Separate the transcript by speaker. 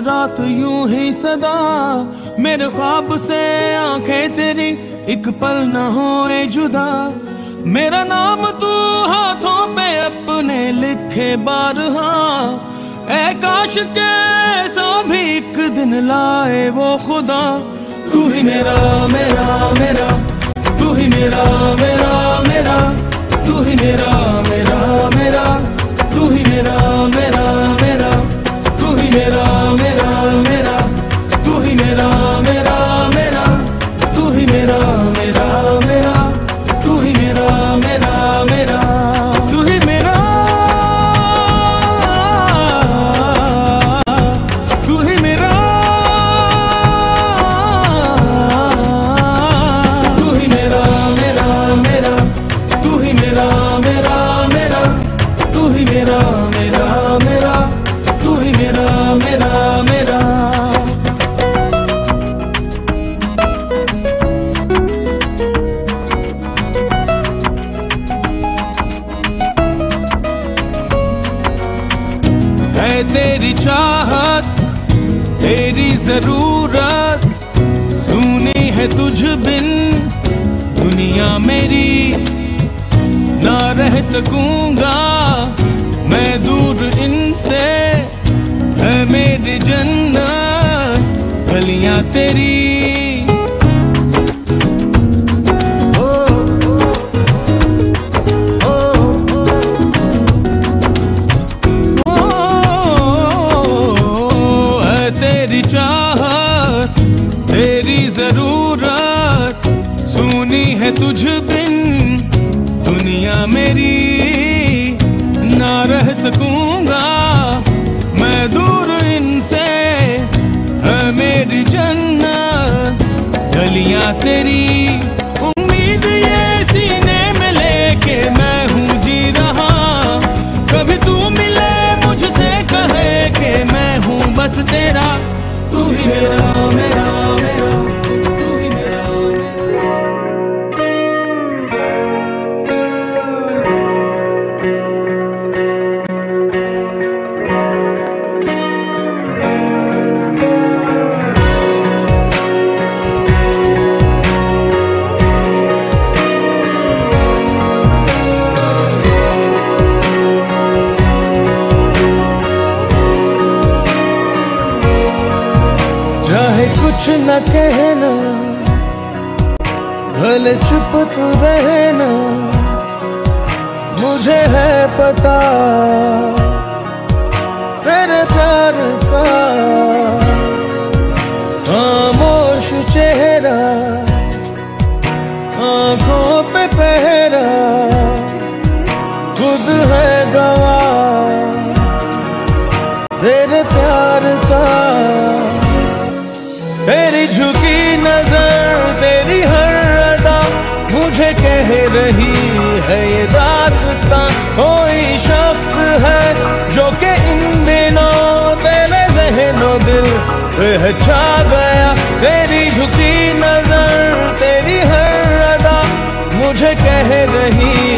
Speaker 1: रात यूँ ही सदा, मेरे ख्वाब से आँखें तेरी एक पल न होए जुदा। मेरा नाम तू हाथों पे अपने लिखे बार हाँ। ए काश के ऐसा भी एक दिन लाए वो खुदा। तू ही मेरा मेरा मेरा। तू ही मेरा मेरा मेरा। तू ही मेरा मेरा मेरा मेरा, तू ही मेरा मेरा मेरा। है तेरी चाहत, तेरी ज़रूरत, सुनी है तुझ बिन दुनिया मेरी। ना रह सकूँगा मैं दूर इनसे, है मेरी जन्नत, गलियाँ तेरी। तेरी तेरी ज़रूरत, सुनी है तुझ बिन दुनिया मेरी। ना रह सकूँगा। मैं दूर इनसे, है मेरी जन्नत। गलियाँ तेरी, उम्मीद ये सीने में लेके मैं हूँ जी रहा। कभी तू मिले मुझसे कहे के मैं हूँ बस तेरा, तू ही मेरा। चाहे कुछ न कहना भले चुप तू रहना मुझे है पता। रही है ये दास्ता कोई शख्स है जो कि इन दिनों तेरे जहनो दिल पे छा गया। तेरी झुकी नज़र, तेरी हर अदा मुझे कह रही